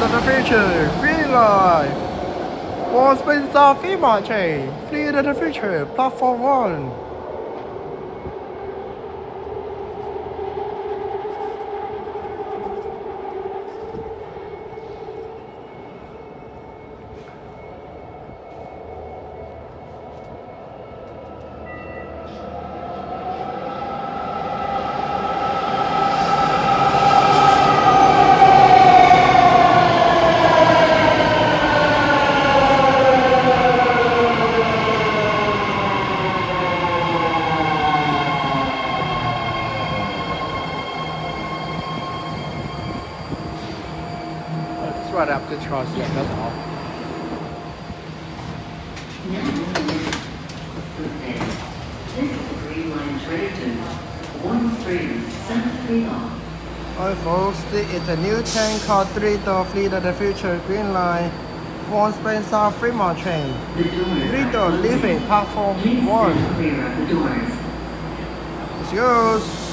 of the Future, Green Line. Warm Springs Fremont train, Fleet of the Future, Platform 1. Right up to three nine. Hi folks, is a new train called Three Door Fleet of the Future Green Line. Warm Springs Fremont train. The doors Three door closing. leaving platform Please 1. stand clear of the doors. It's yours.